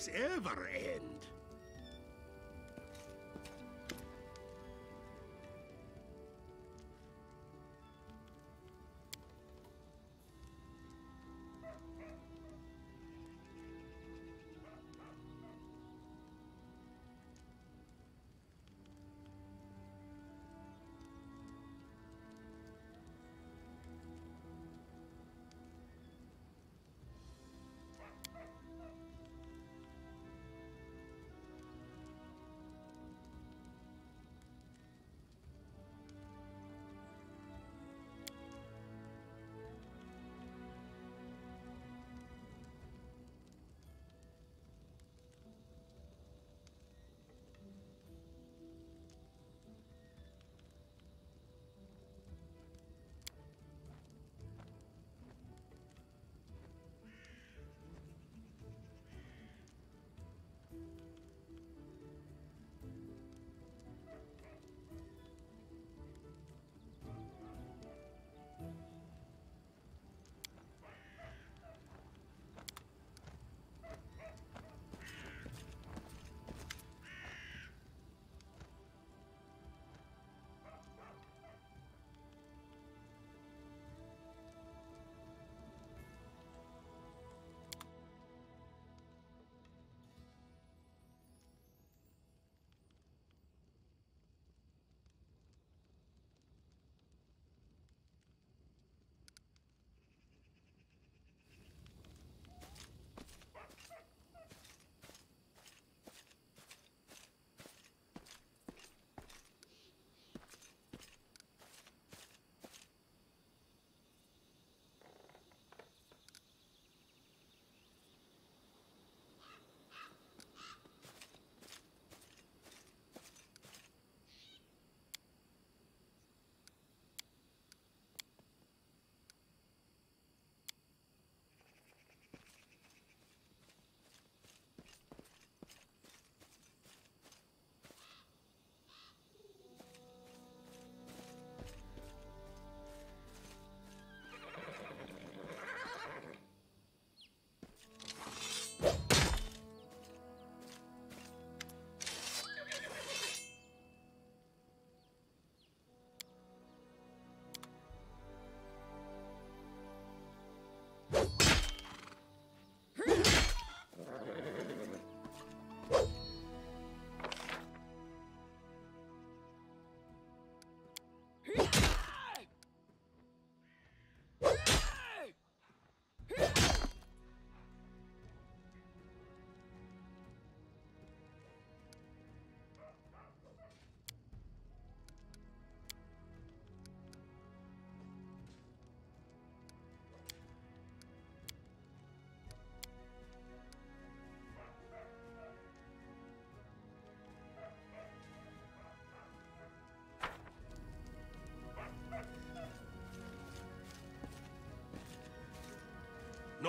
this ever end?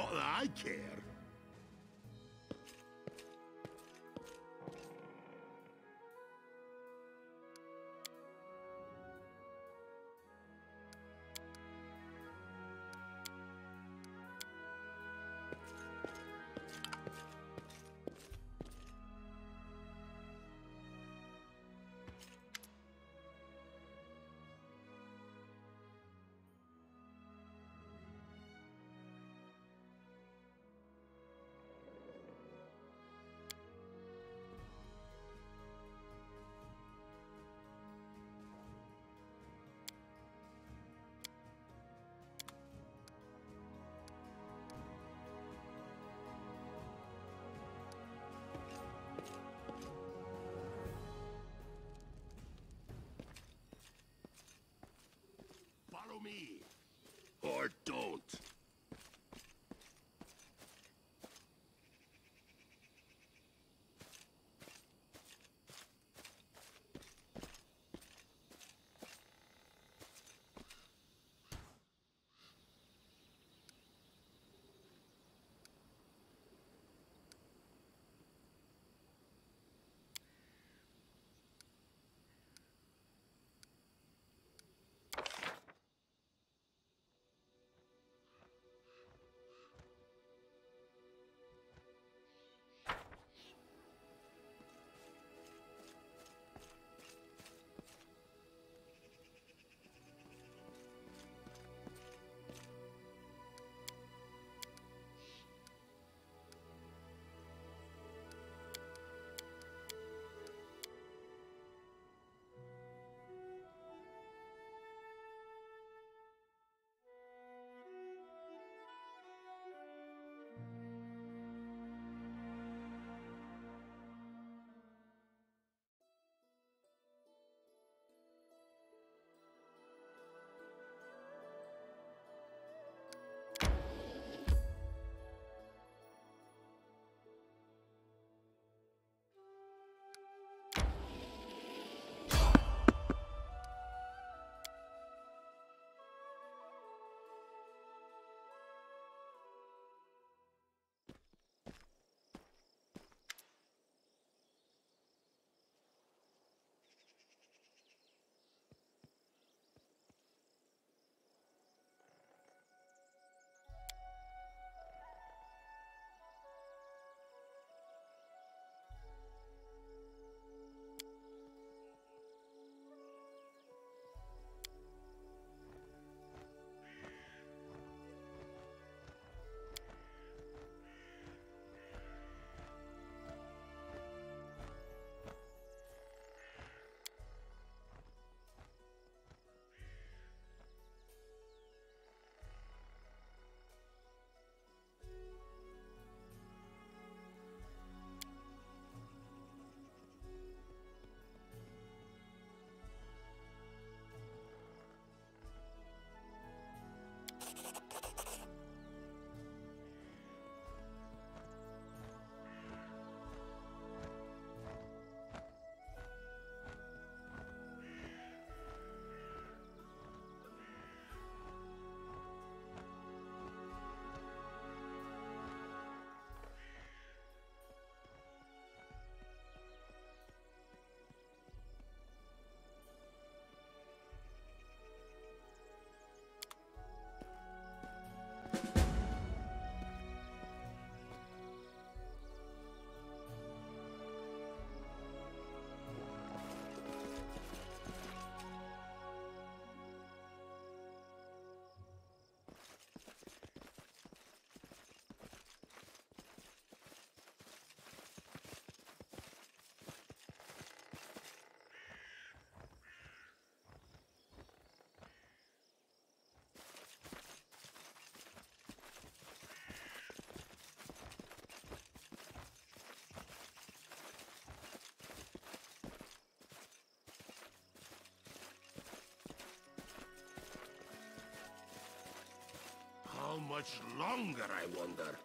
Not that I care. me. Much longer, I wonder?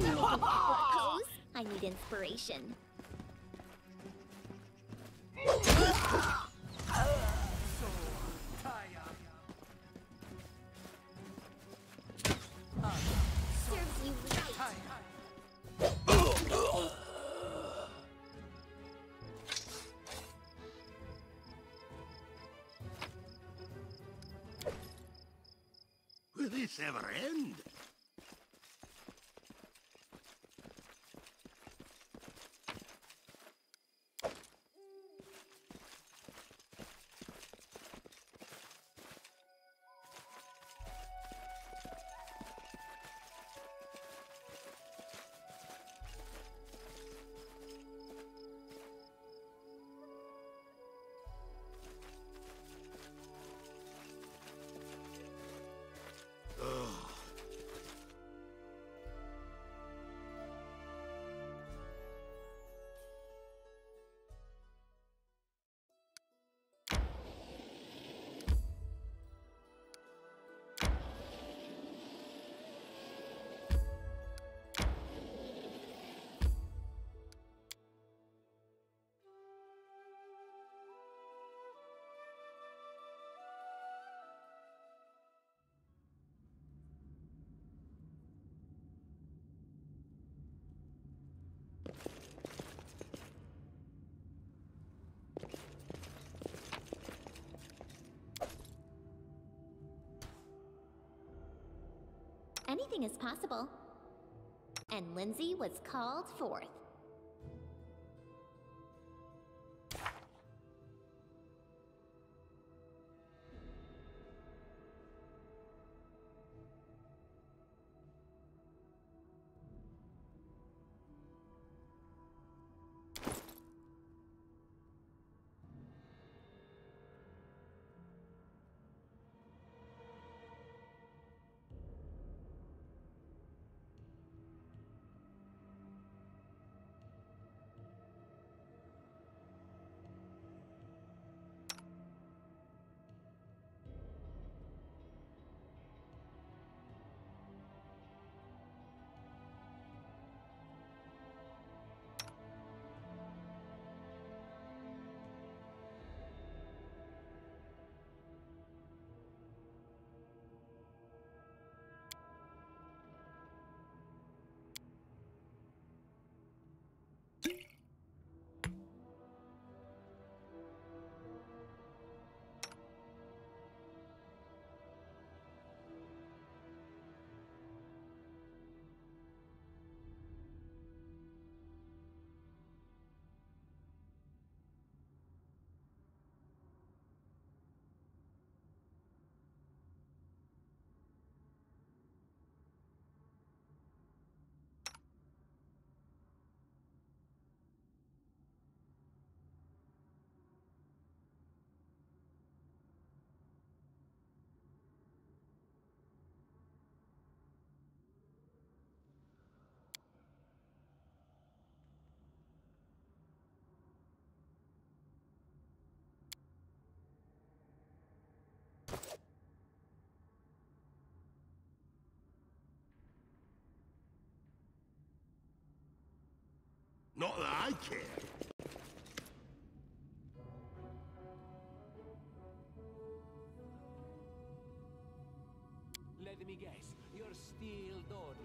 I need inspiration. Anything is possible. And Lindsay was called forth. I care. Let me guess, you're still dawdling.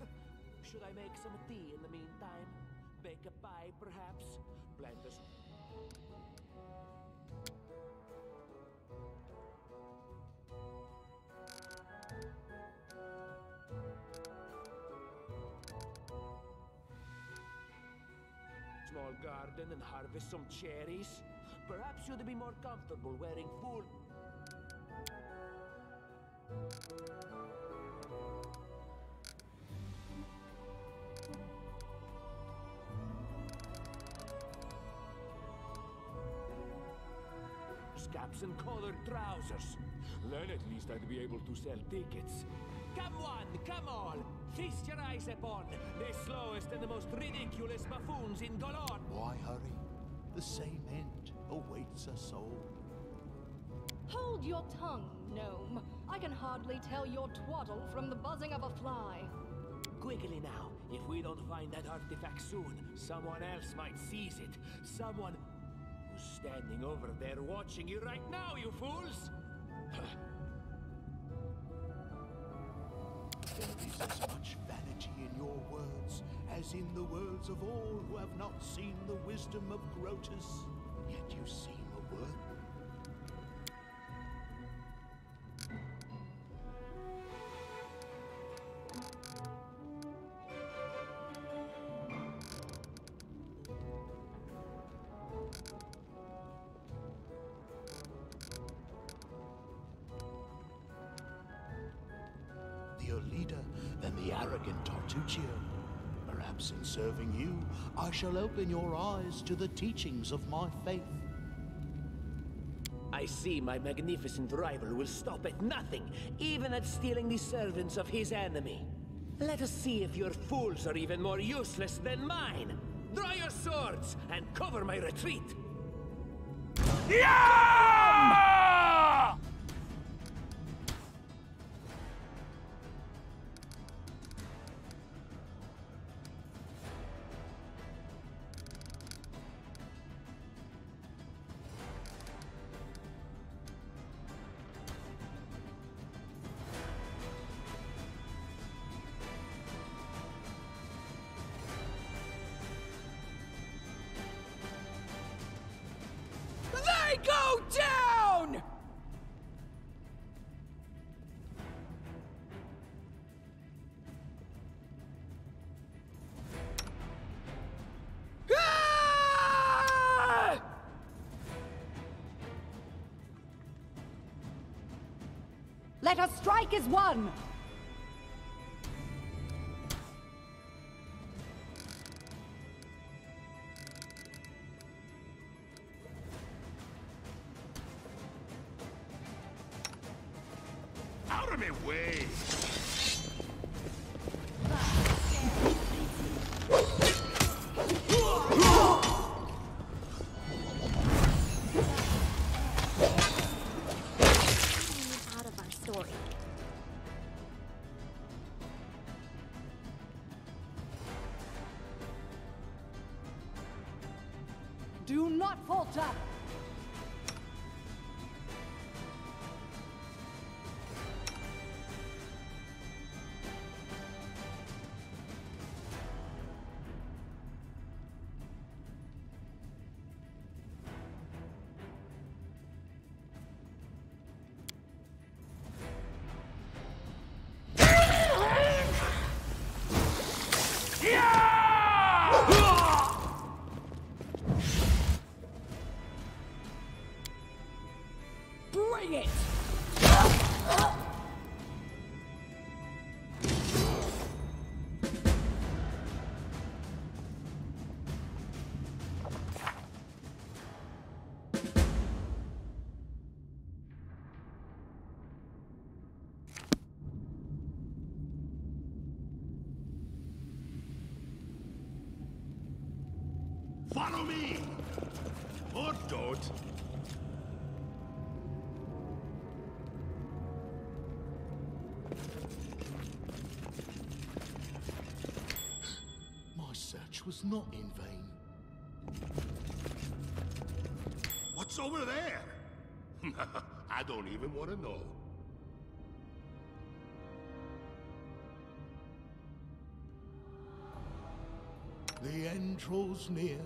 Should I make some tea in the meantime? Bake a pie, perhaps? Plant. Garden and harvest some cherries? Perhaps you'd be more comfortable wearing full... Caps and colored trousers. Then at least I'd be able to sell tickets. Come one, come all! Feast your eyes upon the slowest and the most ridiculous buffoons in Golarion! Why hurry? The same end awaits us all. Hold your tongue, gnome. I can hardly tell your twaddle from the buzzing of a fly. Quickly now, if we don't find that artifact soon, someone else might seize it. Someone who's standing over there watching you right now, you fools! As much vanity in your words as in the words of all who have not seen the wisdom of Groetus. Yet you seem arrogant Tartuccio. Perhaps in serving you, I shall open your eyes to the teachings of my faith. I see my magnificent rival will stop at nothing, even at stealing the servants of his enemy. Let us see if your fools are even more useless than mine. Draw your swords and cover my retreat. They Let us strike as one! Follow me! Or don't. My search was not in vain. What's over there? I don't even want to know. The end draws near.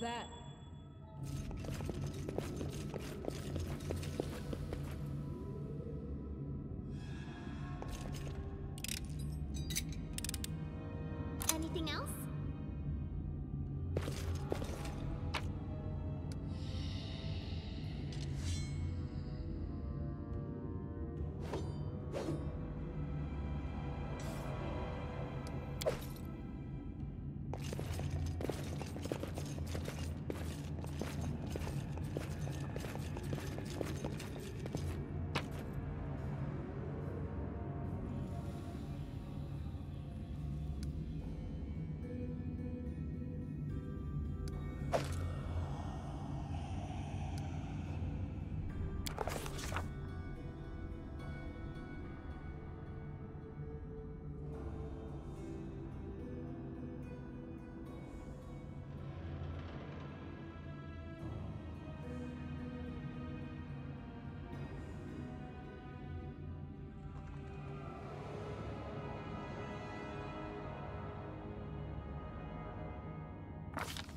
That? you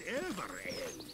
ever end?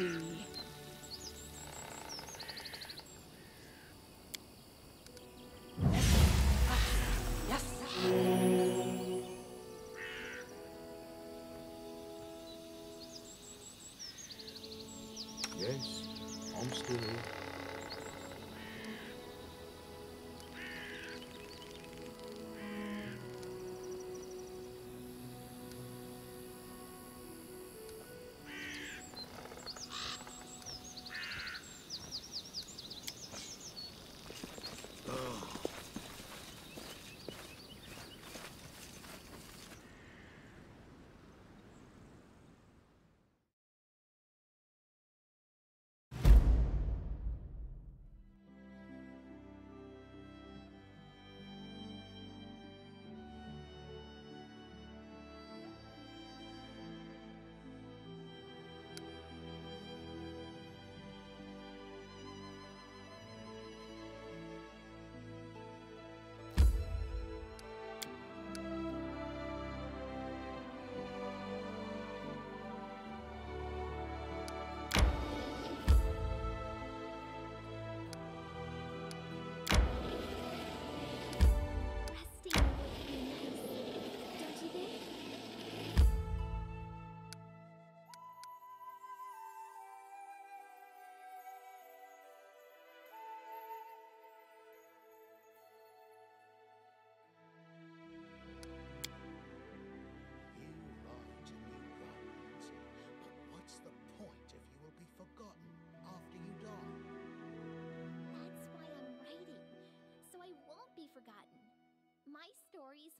See. Yes, I'm still here.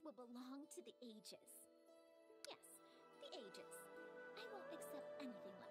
Will belong to the ages. Yes, the ages. I won't accept anything less.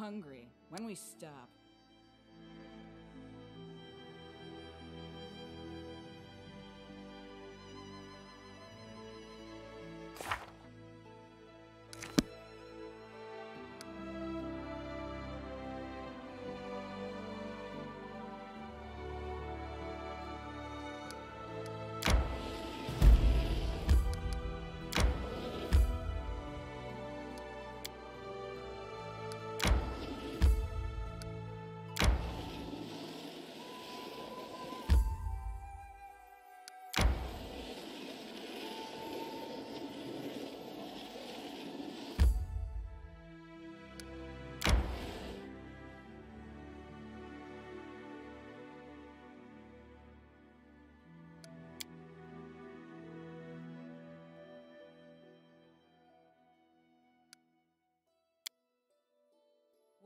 hungry. When we stop?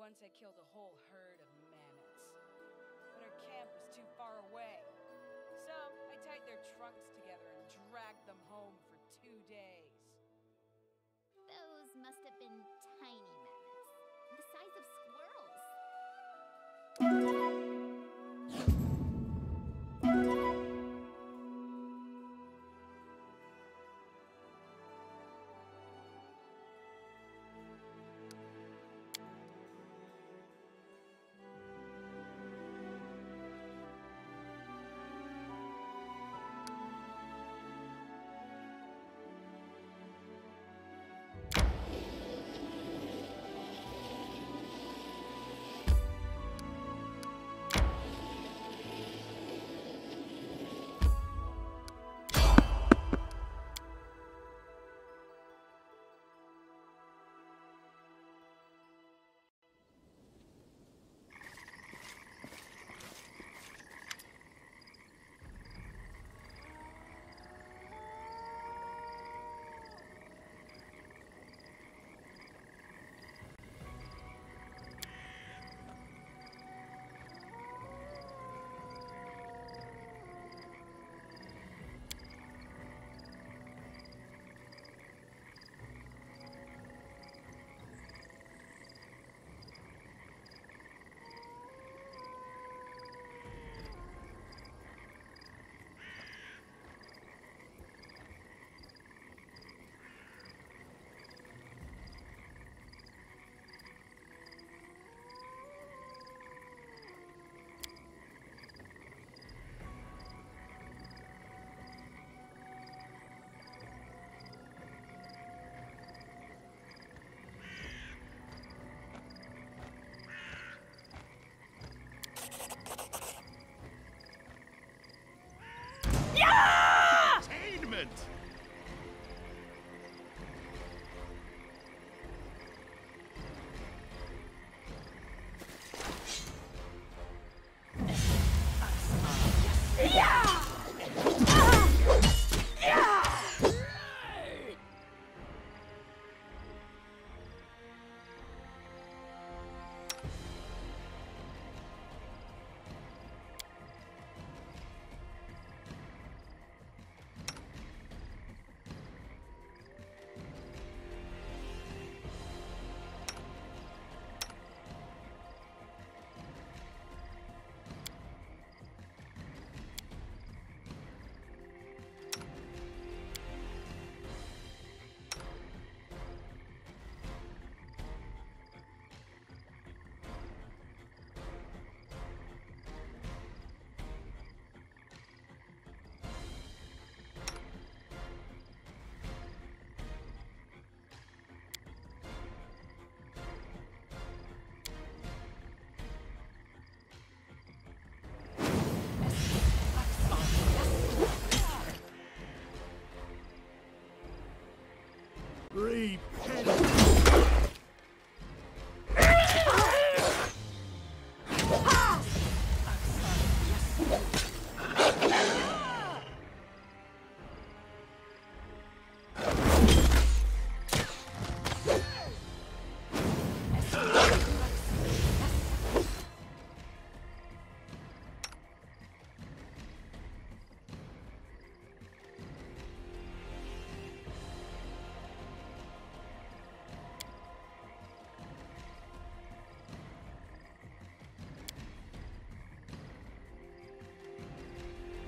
Once I killed a whole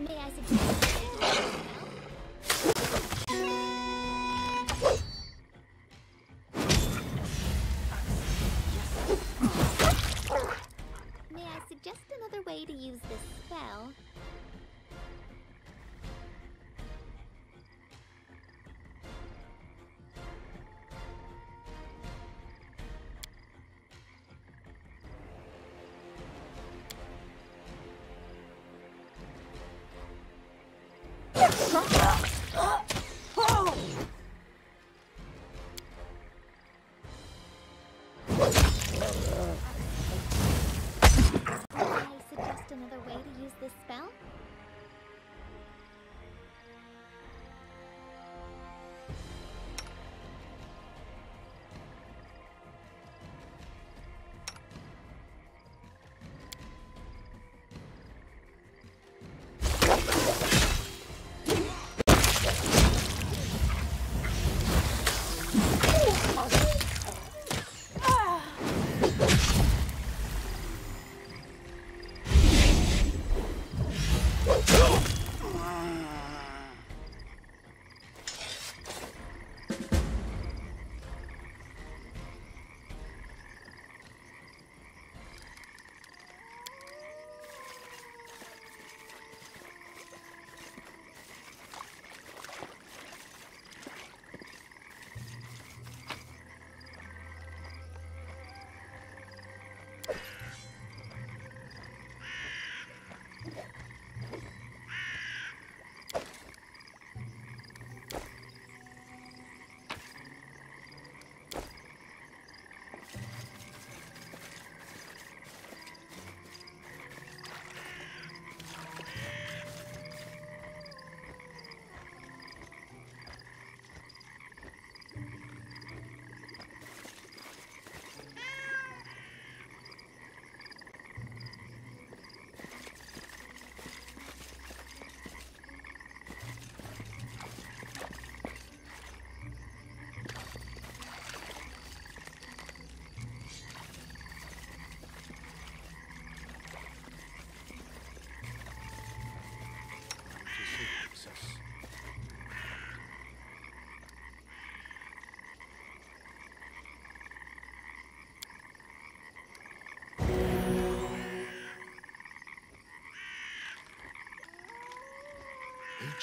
May I suggest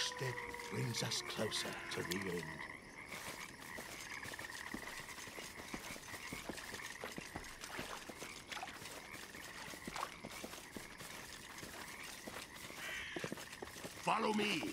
Step brings us closer to the end. Follow me.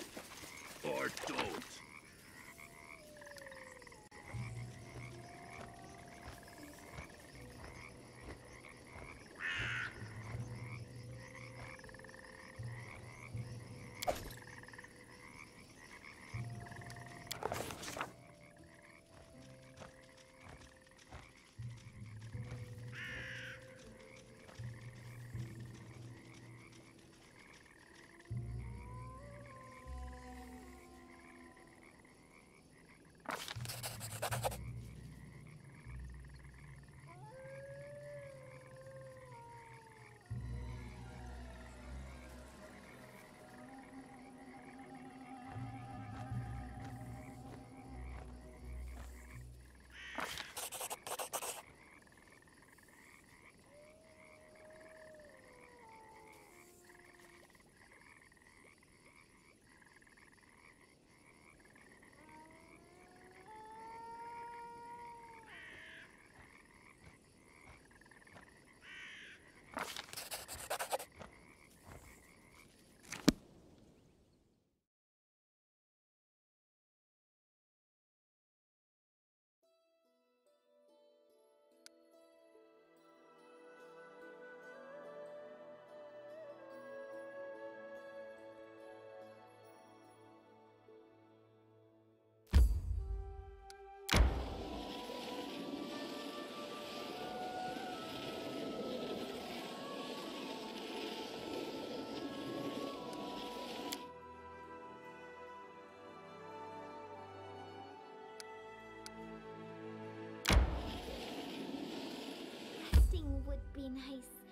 Nice,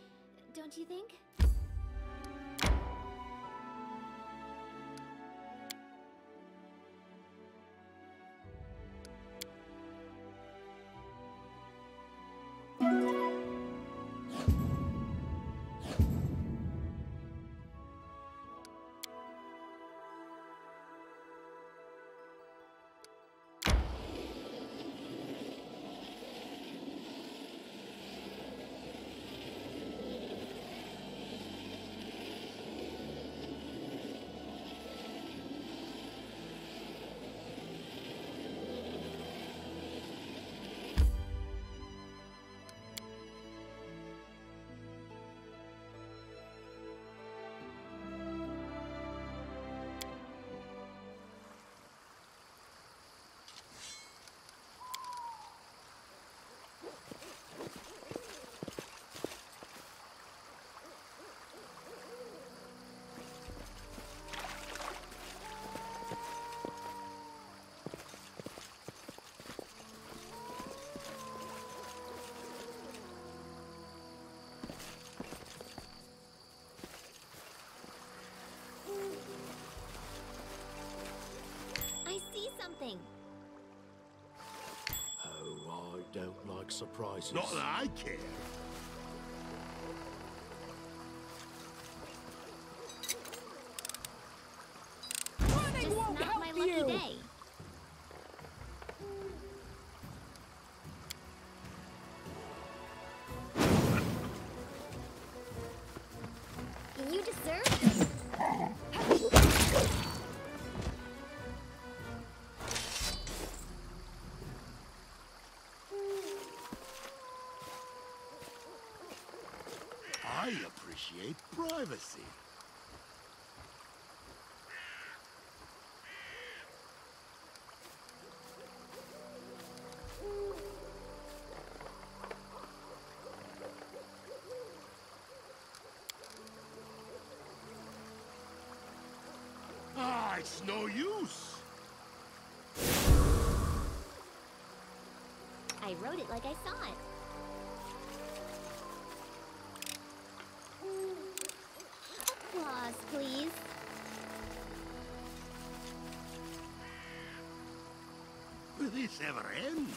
don't you think? Something. Oh, I don't like surprises. Not that I care. It's no use. I wrote it like I saw it. Applause, please. Will this ever end?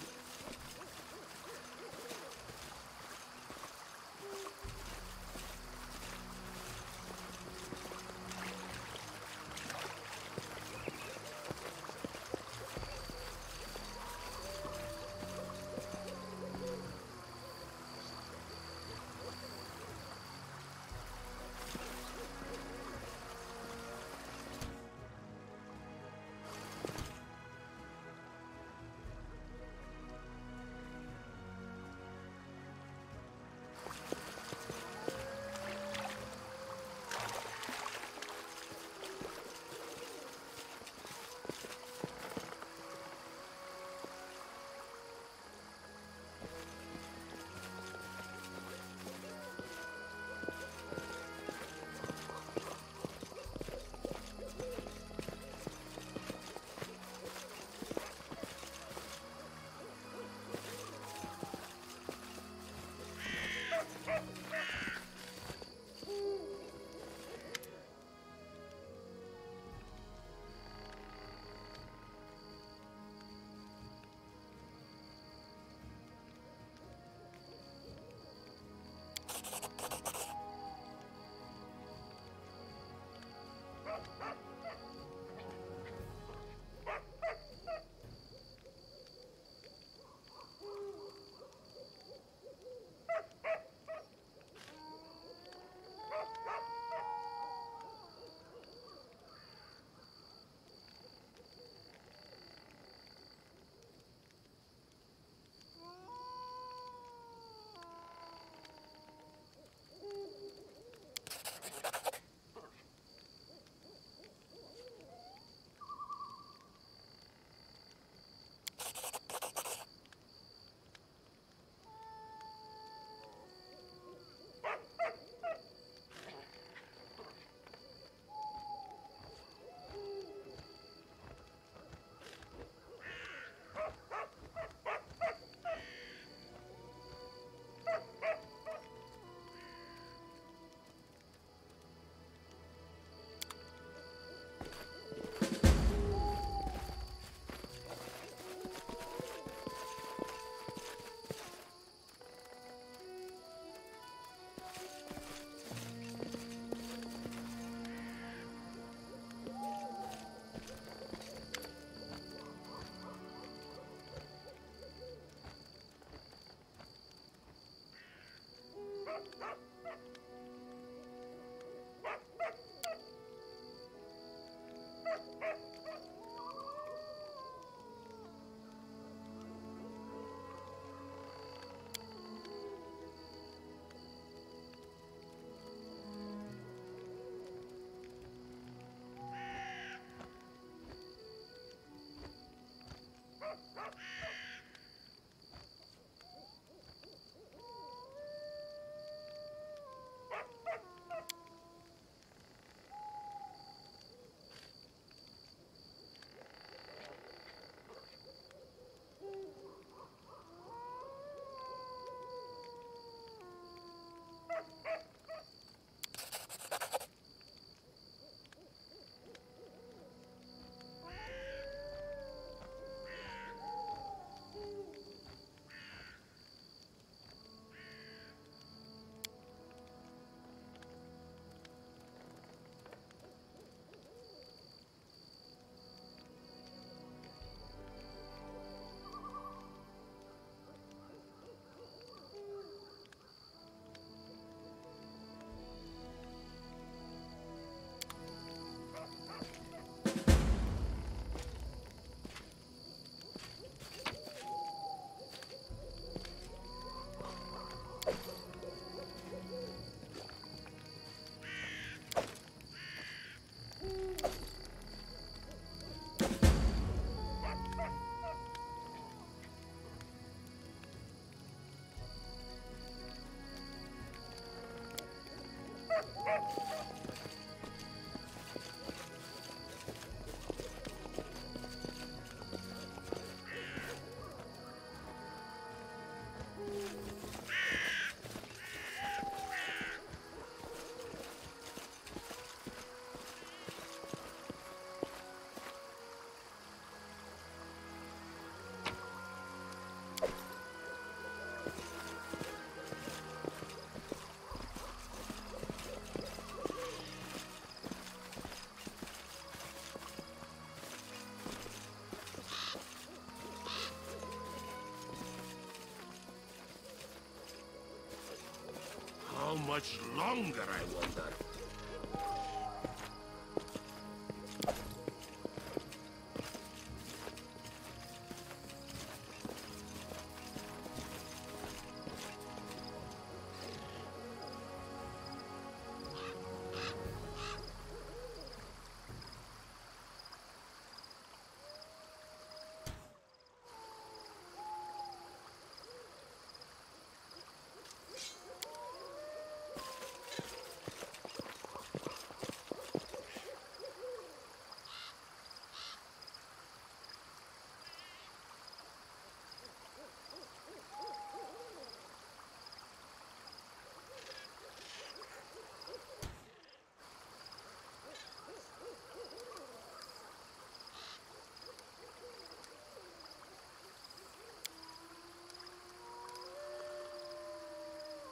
Much longer, I wonder?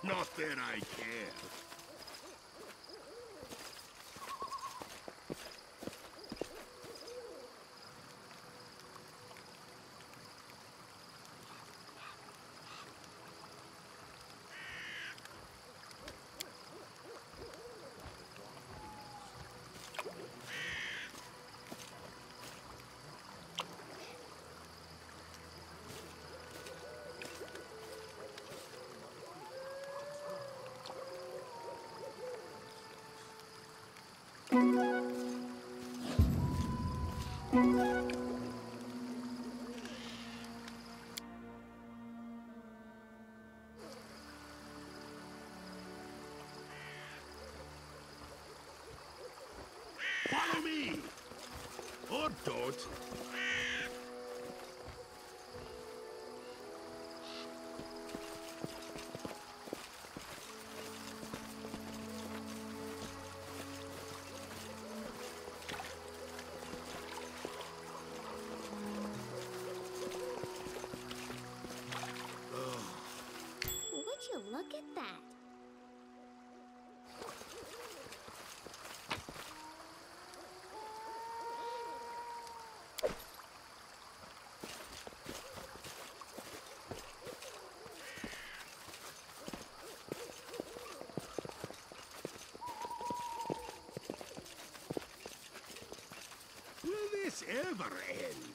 Not that I care. Follow me! Or don't. This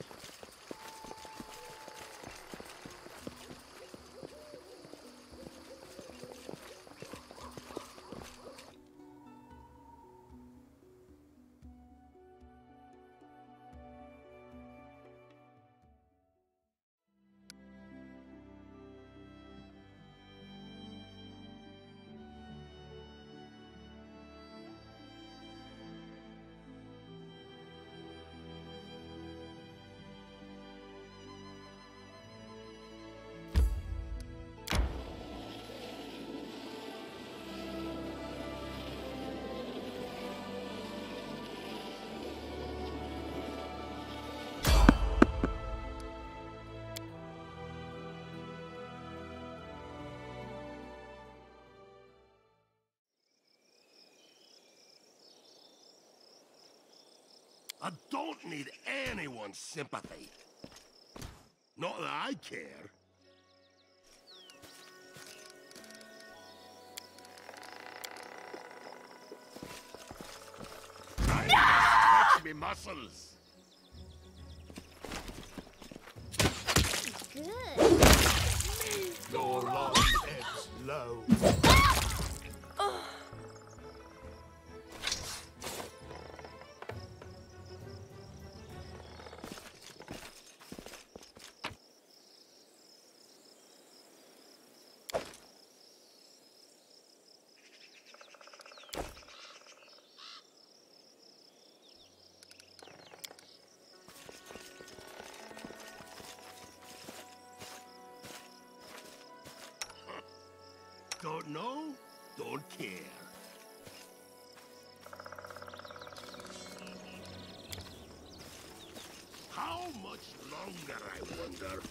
I don't need anyone's sympathy. Not that I care. I stretch me muscles. Don't know, don't care. How much longer, I wonder?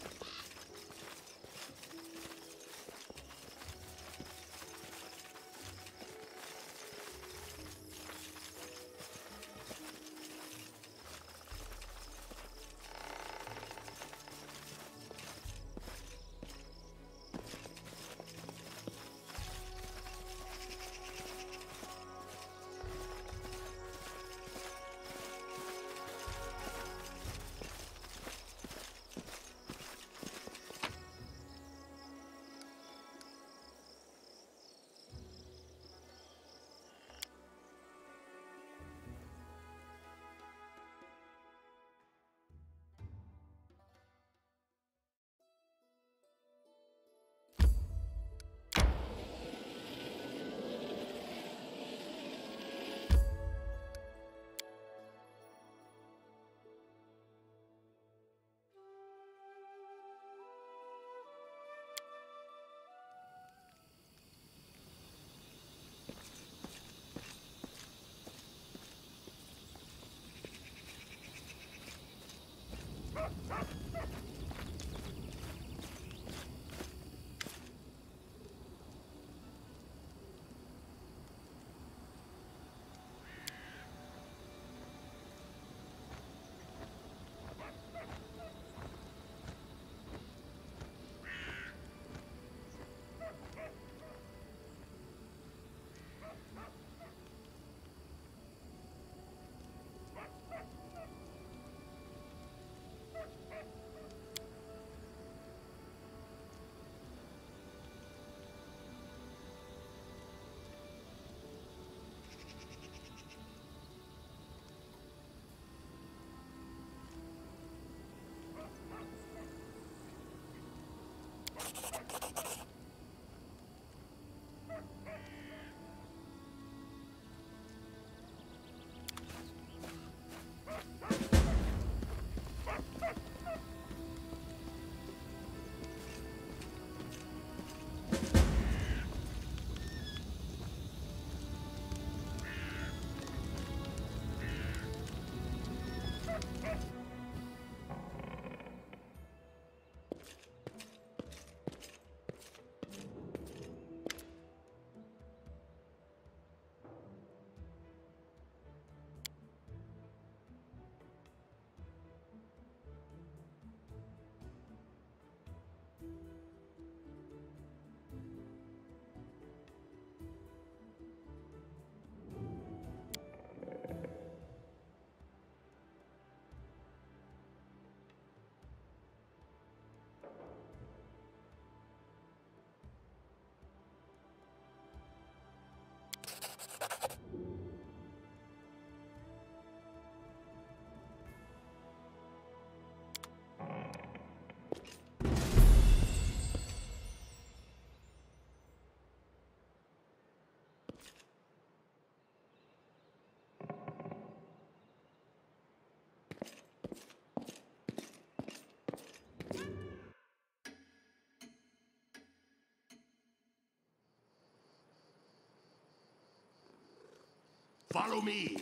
Follow me.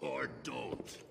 Or don't.